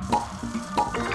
いいポケモン?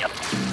Yep.